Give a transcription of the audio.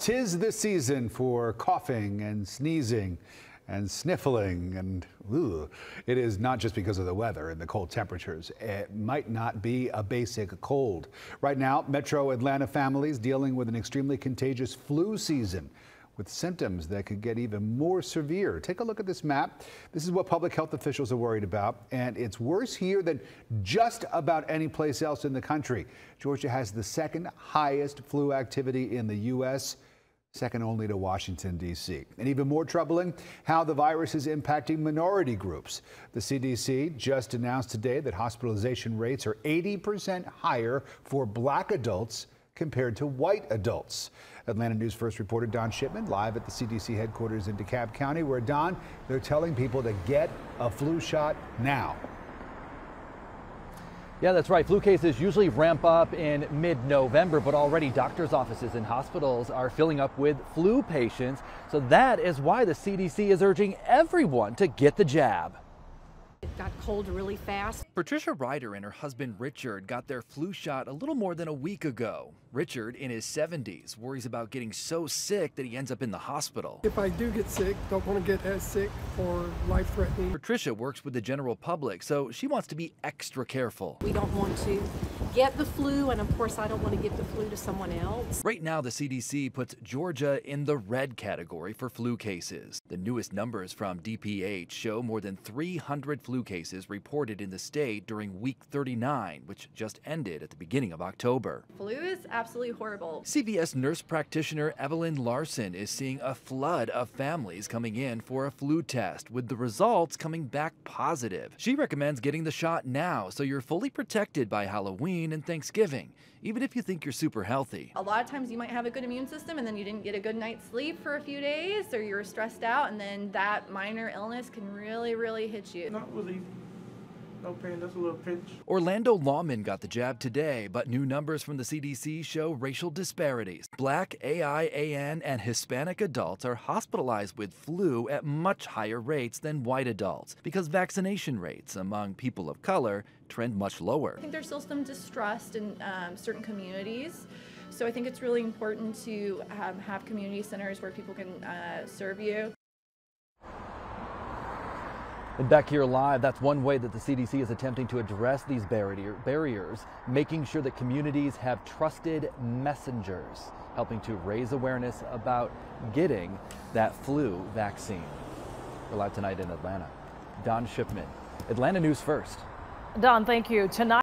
Tis the season for coughing and sneezing and sniffling and ugh. it is not just because of the weather and the cold temperatures. It might not be a basic cold. Right now, metro Atlanta families dealing with an extremely contagious flu season with symptoms that could get even more severe. Take a look at this map. This is what public health officials are worried about, and it's worse here than just about any place else in the country. Georgia has the second highest flu activity in the U.S second only to Washington, D.C. And even more troubling, how the virus is impacting minority groups. The CDC just announced today that hospitalization rates are 80% higher for black adults compared to white adults. Atlanta News First reporter Don Shipman live at the CDC headquarters in DeKalb County, where Don, they're telling people to get a flu shot now. Yeah, that's right. Flu cases usually ramp up in mid-November, but already doctors' offices and hospitals are filling up with flu patients. So that is why the CDC is urging everyone to get the jab. It got cold really fast. Patricia Ryder and her husband Richard got their flu shot a little more than a week ago. Richard, in his 70s, worries about getting so sick that he ends up in the hospital. If I do get sick, don't want to get as sick or life threatening. Patricia works with the general public, so she wants to be extra careful. We don't want to get the flu, and of course, I don't want to give the flu to someone else. Right now, the CDC puts Georgia in the red category for flu cases. The newest numbers from DPH show more than 300 flu cases reported in the state during week 39, which just ended at the beginning of October. Flu is absolutely horrible. CVS nurse practitioner Evelyn Larson is seeing a flood of families coming in for a flu test, with the results coming back positive. She recommends getting the shot now so you're fully protected by Halloween Halloween and Thanksgiving, even if you think you're super healthy. A lot of times you might have a good immune system and then you didn't get a good night's sleep for a few days or you were stressed out and then that minor illness can really, really hit you. Not really no pain, just a little pinch. Orlando lawmen got the jab today, but new numbers from the CDC show racial disparities. Black, AIAN, and Hispanic adults are hospitalized with flu at much higher rates than white adults because vaccination rates among people of color trend much lower. I think there's still some distrust in um, certain communities. So I think it's really important to um, have community centers where people can uh, serve you. And back here live, that's one way that the CDC is attempting to address these barrier, barriers, making sure that communities have trusted messengers, helping to raise awareness about getting that flu vaccine. We're live tonight in Atlanta. Don Shipman, Atlanta News First. Don, thank you. Tonight.